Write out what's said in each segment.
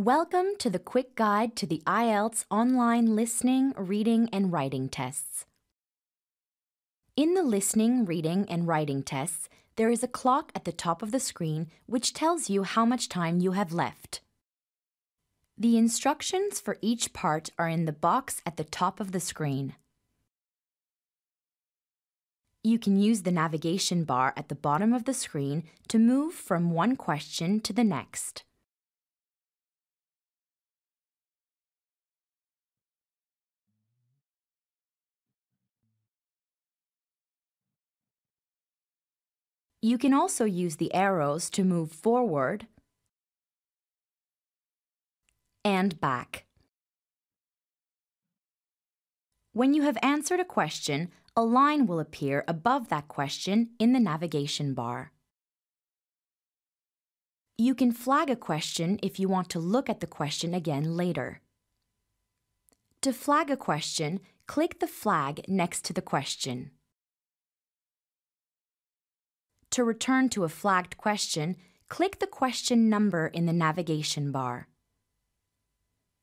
Welcome to the quick guide to the IELTS online listening, reading, and writing tests. In the listening, reading, and writing tests, there is a clock at the top of the screen which tells you how much time you have left. The instructions for each part are in the box at the top of the screen. You can use the navigation bar at the bottom of the screen to move from one question to the next. You can also use the arrows to move forward and back. When you have answered a question, a line will appear above that question in the navigation bar. You can flag a question if you want to look at the question again later. To flag a question, click the flag next to the question. To return to a flagged question, click the question number in the navigation bar.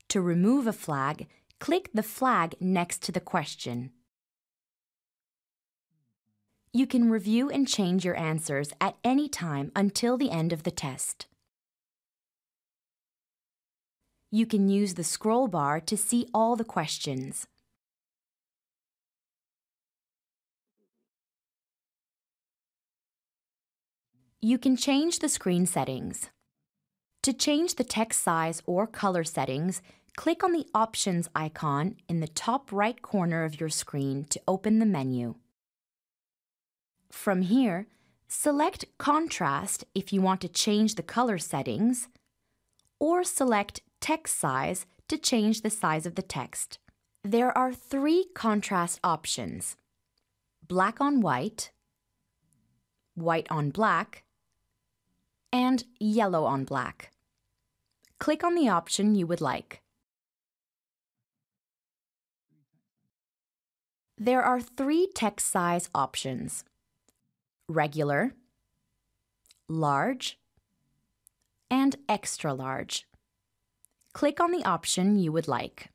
To remove a flag, click the flag next to the question. You can review and change your answers at any time until the end of the test. You can use the scroll bar to see all the questions. You can change the screen settings. To change the text size or color settings, click on the Options icon in the top right corner of your screen to open the menu. From here, select Contrast if you want to change the color settings, or select Text Size to change the size of the text. There are three contrast options black on white, white on black, and yellow on black. Click on the option you would like. There are three text size options regular, large, and extra large. Click on the option you would like.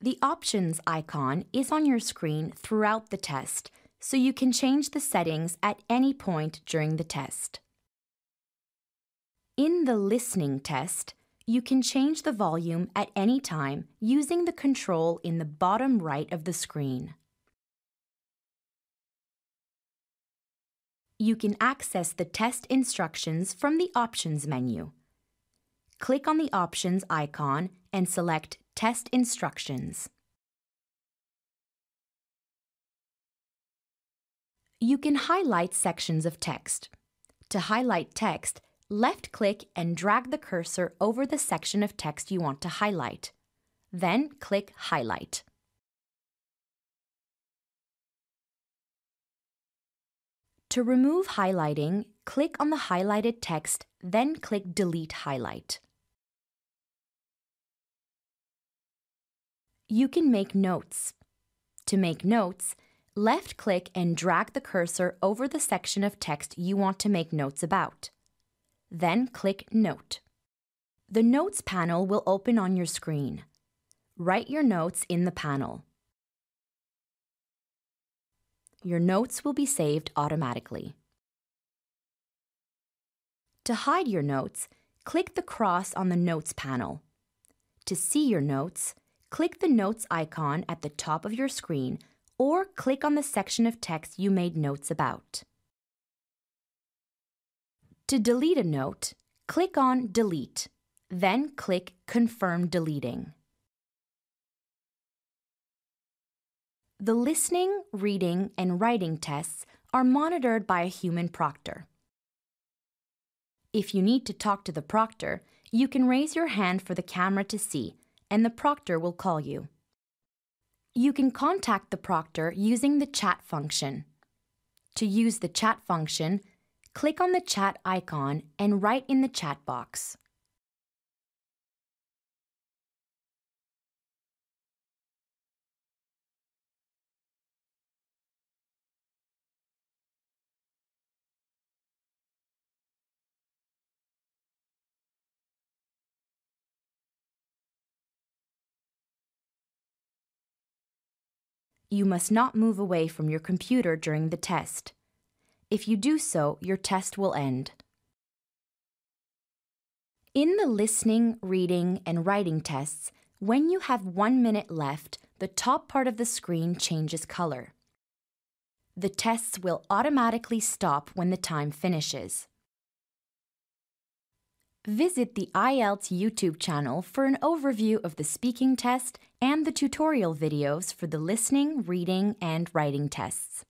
The Options icon is on your screen throughout the test so you can change the settings at any point during the test. In the listening test, you can change the volume at any time using the control in the bottom right of the screen. You can access the test instructions from the Options menu. Click on the Options icon and select Test Instructions. You can highlight sections of text. To highlight text, left-click and drag the cursor over the section of text you want to highlight. Then click Highlight. To remove highlighting, click on the highlighted text, then click Delete Highlight. You can make notes. To make notes, left click and drag the cursor over the section of text you want to make notes about. Then click Note. The Notes panel will open on your screen. Write your notes in the panel. Your notes will be saved automatically. To hide your notes, click the cross on the Notes panel. To see your notes, click the Notes icon at the top of your screen or click on the section of text you made notes about. To delete a note, click on Delete, then click Confirm Deleting. The listening, reading, and writing tests are monitored by a human proctor. If you need to talk to the proctor, you can raise your hand for the camera to see, and the proctor will call you. You can contact the proctor using the chat function. To use the chat function, click on the chat icon and write in the chat box. You must not move away from your computer during the test. If you do so, your test will end. In the listening, reading, and writing tests, when you have one minute left, the top part of the screen changes color. The tests will automatically stop when the time finishes. Visit the IELTS YouTube channel for an overview of the speaking test and the tutorial videos for the listening, reading, and writing tests.